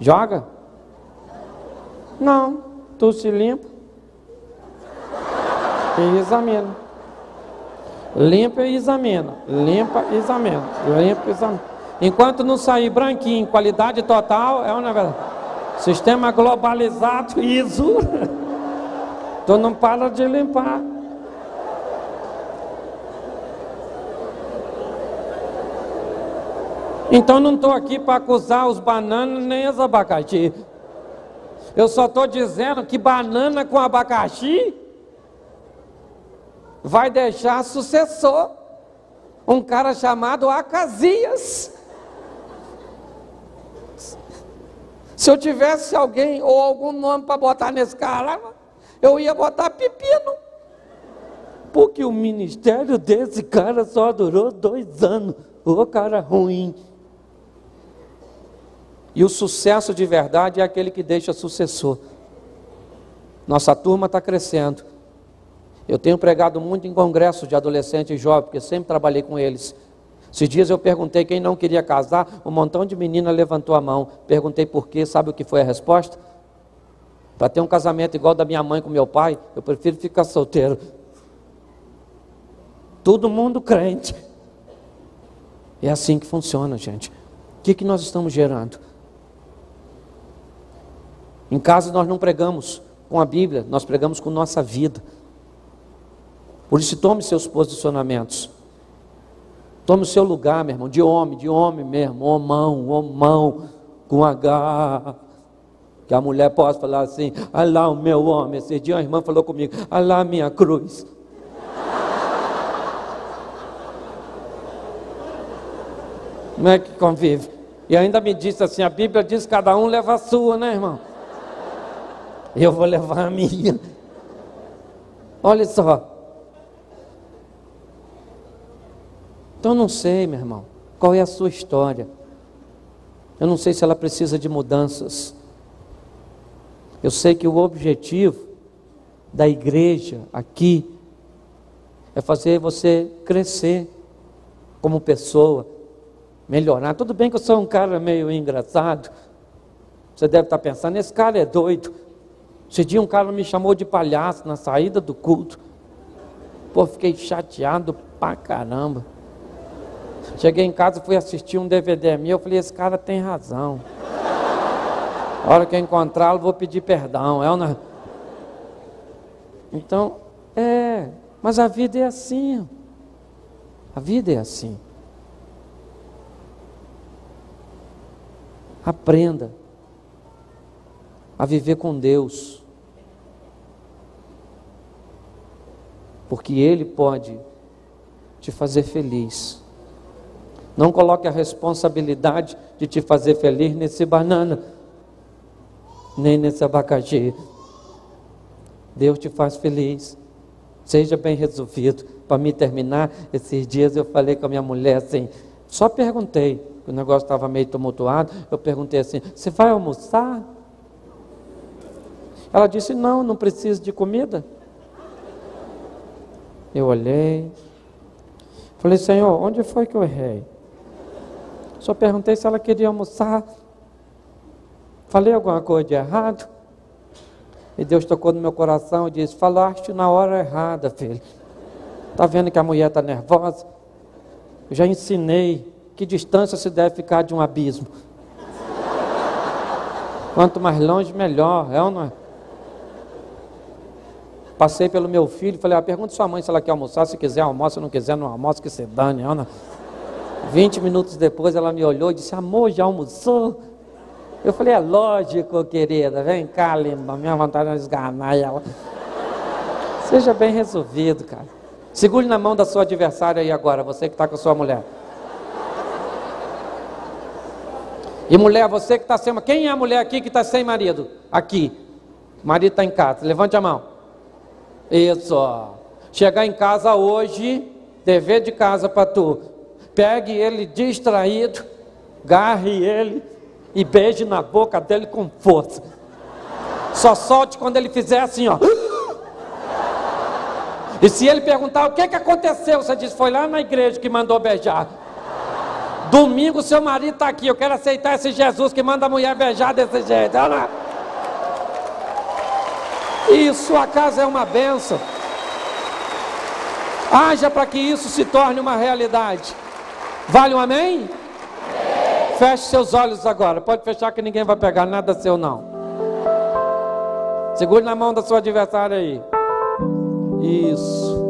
Joga? Não, tu se limpa e examina. Limpa e examina. Limpa e examina. Limpa e examina. Enquanto não sair branquinho, qualidade total, é uma verdade. Sistema globalizado, ISO. tu não para de limpar. Então não estou aqui para acusar os bananas nem os abacaxi. Eu só estou dizendo que banana com abacaxi vai deixar sucessor. Um cara chamado Acasias. Se eu tivesse alguém ou algum nome para botar nesse cara, eu ia botar pepino. Porque o ministério desse cara só durou dois anos. Ô cara ruim. E o sucesso de verdade é aquele que deixa sucessor. Nossa turma está crescendo. Eu tenho pregado muito em congressos de adolescentes e jovens, porque sempre trabalhei com eles. Esses dias eu perguntei quem não queria casar, um montão de menina levantou a mão. Perguntei por quê, sabe o que foi a resposta? Para ter um casamento igual da minha mãe com meu pai, eu prefiro ficar solteiro. Todo mundo crente. É assim que funciona, gente. O que, que nós estamos gerando? Em casa nós não pregamos com a Bíblia, nós pregamos com nossa vida. Por isso, tome seus posicionamentos. Tome o seu lugar, meu irmão, de homem, de homem mesmo, homão, homão, com H. Que a mulher possa falar assim, olha lá o meu homem. Esse dia uma irmã falou comigo, olha lá a minha cruz. Como é que convive? E ainda me disse assim, a Bíblia diz que cada um leva a sua, né irmão? Eu vou levar a minha. Olha só. Então não sei, meu irmão, qual é a sua história. Eu não sei se ela precisa de mudanças. Eu sei que o objetivo da igreja aqui é fazer você crescer como pessoa, melhorar. Tudo bem que eu sou um cara meio engraçado. Você deve estar pensando, esse cara é doido. Esse dia um cara me chamou de palhaço na saída do culto. Pô, fiquei chateado pra caramba. Cheguei em casa, fui assistir um DVD meu, eu falei, esse cara tem razão. A hora que eu encontrá-lo, vou pedir perdão. É uma... Então, é, mas a vida é assim. A vida é assim. Aprenda a viver com Deus. Porque Ele pode te fazer feliz. Não coloque a responsabilidade de te fazer feliz nesse banana, nem nesse abacaxi. Deus te faz feliz. Seja bem resolvido. Para me terminar, esses dias eu falei com a minha mulher assim, só perguntei, o negócio estava meio tumultuado, eu perguntei assim, você vai almoçar? Ela disse, não, não preciso de comida. Eu olhei, falei, Senhor, onde foi que eu errei? Só perguntei se ela queria almoçar. Falei alguma coisa de errado? E Deus tocou no meu coração e disse: Falaste na hora errada, filho. Está vendo que a mulher está nervosa? Eu já ensinei que distância se deve ficar de um abismo. Quanto mais longe, melhor, é ou não é? Passei pelo meu filho, falei, ah, pergunta sua mãe se ela quer almoçar, se quiser almoça, se não quiser não almoça, que se dane, é ou não é? 20 minutos depois ela me olhou e disse: Amor, já almoçou? Eu falei: É lógico, querida, vem cá, linda. Minha vontade é esganar ela. Seja bem resolvido, cara. Segure na mão da sua adversária aí agora, você que está com a sua mulher. E mulher, você que está sem. Quem é a mulher aqui que está sem marido? Aqui. Marido está em casa. Levante a mão. Isso. Chegar em casa hoje, dever de casa para tu pegue ele distraído, garre ele e beije na boca dele com força. Só solte quando ele fizer assim, ó. E se ele perguntar o que, que aconteceu, você diz: Foi lá na igreja que mandou beijar. Domingo seu marido está aqui. Eu quero aceitar esse Jesus que manda a mulher beijar desse jeito. Olha E sua casa é uma benção. Haja para que isso se torne uma realidade. Vale um amém? Feche seus olhos agora. Pode fechar que ninguém vai pegar nada seu não. Segure na mão da sua adversária aí. Isso.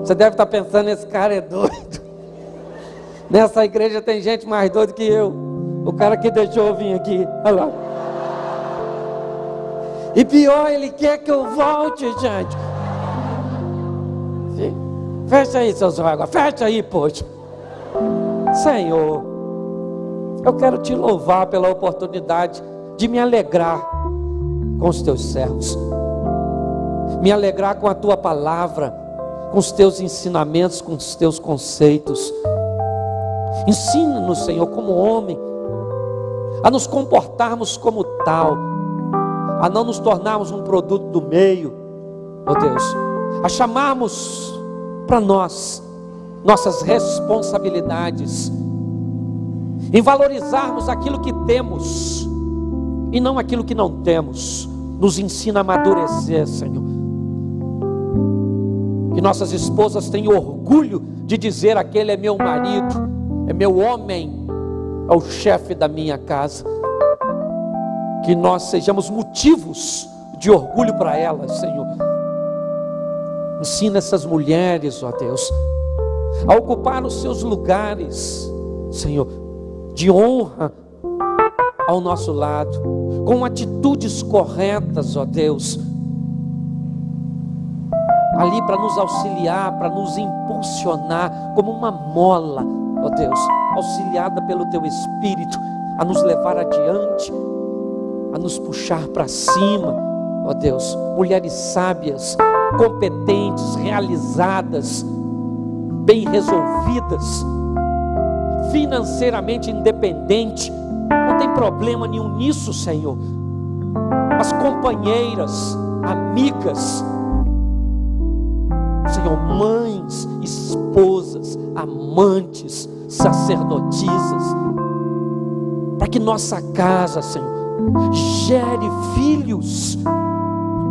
Você deve estar pensando, esse cara é doido. Nessa igreja tem gente mais doida que eu. O cara que deixou eu vir aqui. Olha lá. E pior, ele quer que eu volte, gente. Fecha aí seus olhos. Fecha aí, poxa. Senhor, eu quero te louvar pela oportunidade de me alegrar com os teus servos, me alegrar com a tua palavra, com os teus ensinamentos, com os teus conceitos. Ensina-nos, Senhor, como homem, a nos comportarmos como tal, a não nos tornarmos um produto do meio, ó oh Deus, a chamarmos para nós nossas responsabilidades, em valorizarmos aquilo que temos e não aquilo que não temos. Nos ensina a amadurecer, Senhor. Que nossas esposas tenham orgulho de dizer: aquele é meu marido, é meu homem, é o chefe da minha casa. Que nós sejamos motivos de orgulho para elas, Senhor. Ensina essas mulheres, ó Deus, a ocupar os seus lugares, Senhor, de honra ao nosso lado, com atitudes corretas, ó Deus, ali para nos auxiliar, para nos impulsionar, como uma mola, ó Deus, auxiliada pelo Teu Espírito, a nos levar adiante, a nos puxar para cima, ó Deus, mulheres sábias, competentes, realizadas, bem resolvidas, financeiramente independente, não tem problema nenhum nisso, Senhor. As companheiras, amigas, Senhor, mães, esposas, amantes, sacerdotisas, para que nossa casa, Senhor, gere filhos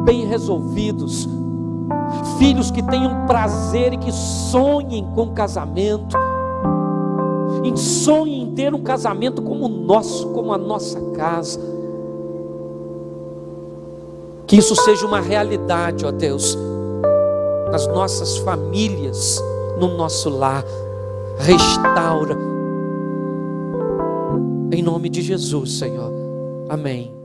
bem resolvidos, filhos que tenham prazer e que sonhem com casamento, e sonhem em ter um casamento como o nosso, como a nossa casa. Que isso seja uma realidade, ó Deus, nas nossas famílias, no nosso lar. Restaura. Em nome de Jesus, Senhor. Amém.